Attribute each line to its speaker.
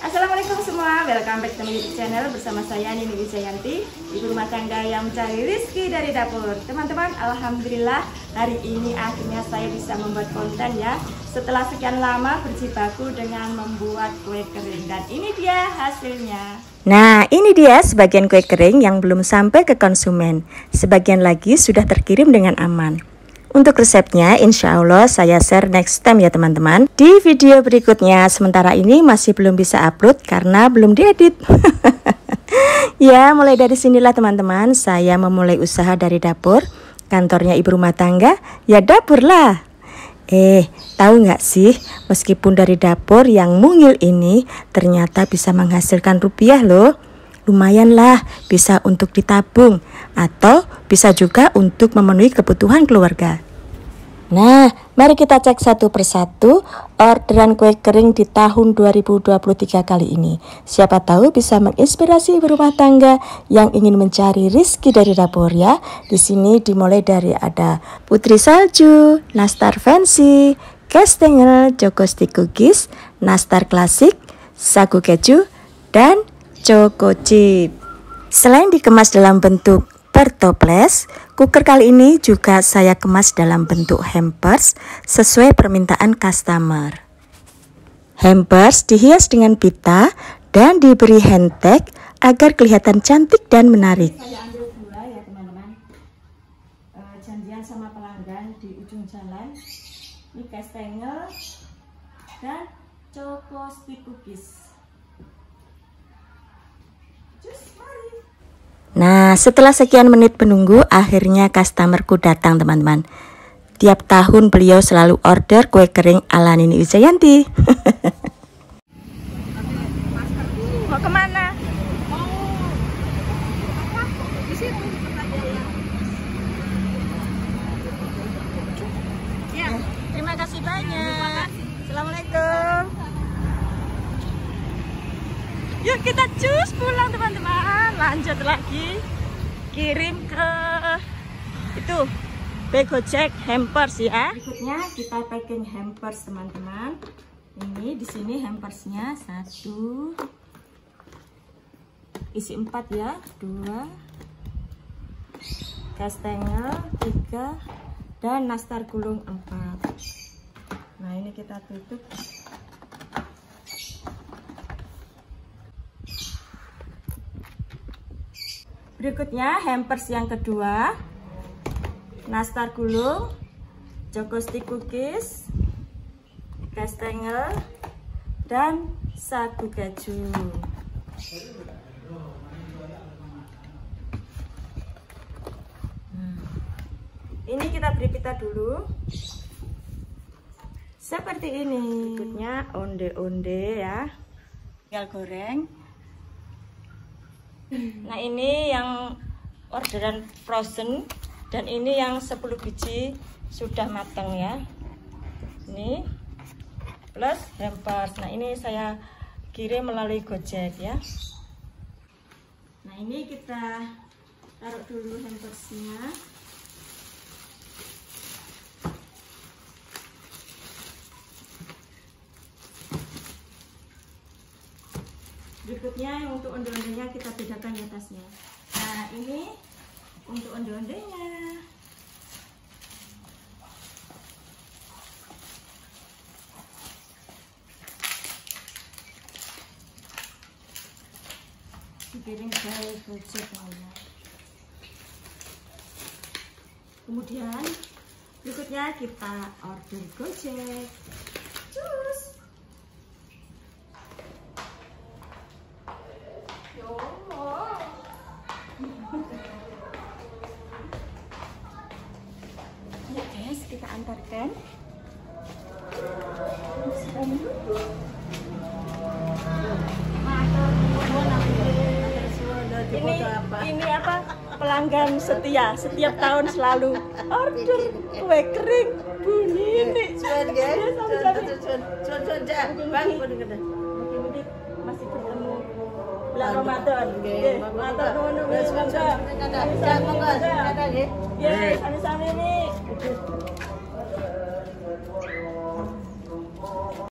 Speaker 1: Assalamualaikum semua, welcome back to my YouTube channel bersama saya Nini Wijayanti. Ibu rumah tangga yang mencari rizki dari dapur. Teman-teman, Alhamdulillah hari ini akhirnya saya bisa membuat konten ya. Setelah sekian lama berjibaku dengan membuat kue kering. Dan ini dia hasilnya.
Speaker 2: Nah, ini dia sebagian kue kering yang belum sampai ke konsumen. Sebagian lagi sudah terkirim dengan aman. Untuk resepnya, insya Allah saya share next time ya teman-teman. Di video berikutnya, sementara ini masih belum bisa upload karena belum diedit. ya, mulai dari sinilah teman-teman, saya memulai usaha dari dapur. Kantornya ibu rumah tangga, ya dapur lah. Eh, tahu nggak sih, meskipun dari dapur yang mungil ini ternyata bisa menghasilkan rupiah loh. Lumayan lah, bisa untuk ditabung atau bisa juga untuk memenuhi kebutuhan keluarga. Nah, mari kita cek satu persatu orderan kue kering di tahun 2023 kali ini. Siapa tahu bisa menginspirasi ibu rumah tangga yang ingin mencari rizki dari dapur ya. Di sini dimulai dari ada putri salju, nastar fancy, kastengel, joko stick cookies, nastar klasik, sagu keju, dan choco chip. Selain dikemas dalam bentuk bertoples, cooker kali ini juga saya kemas dalam bentuk hampers sesuai permintaan customer. Hampers dihias dengan pita dan diberi hand tag agar kelihatan cantik dan menarik.
Speaker 1: Saya ambil dua ya teman-teman e, Janjian sama pelanggan di ujung jalan Ini kastengel dan choco stick cookies Cus, mari
Speaker 2: Nah, setelah sekian menit menunggu, akhirnya customerku datang teman-teman. Tiap tahun beliau selalu order kue kering ala Nini Wijayanti.
Speaker 1: Ke mana? Ya, terima kasih banyak. Assalamualaikum. Yuk kita cus pulang teman-teman. Lanjut lagi kirim ke itu Begojek hampers ya. Berikutnya kita packing hampers teman-teman. Ini di sini hampersnya satu isi empat ya dua kastengel tiga dan nastar gulung empat. Nah ini kita tutup Berikutnya hampers yang kedua. Nastar gulung, Joko stick cookies, kastengel, dan sagu keju. Ini kita beri pita dulu. Seperti ini. Berikutnya onde-onde ya. Tinggal goreng. Nah ini yang orderan frozen dan ini yang 10 biji sudah matang ya. Ini plus hampers. Nah ini saya kirim melalui Gojek ya. Nah ini kita taruh dulu hampersnya. Berikutnya yang untuk onde-ondenya kita bedakan di atasnya. Nah ini untuk onde-ondenya dikirim ke gojek kemudian berikutnya kita order gojek cus Ya guys, kita antarkan. Ini ini apa pelanggan setia setiap tahun selalu order kue kering Bu Nini.
Speaker 3: Cuan guys, cuan cuan cuan cuan cuan bang,
Speaker 1: Mungkin masih bertemu Ramadan.
Speaker 3: Oke,
Speaker 1: Nggih, matur nuwun nuwun.
Speaker 3: Cuan cuan,
Speaker 1: Monggo.
Speaker 3: ada, ada, monggo, ada nggih.
Speaker 1: Ya, sami-sami nih.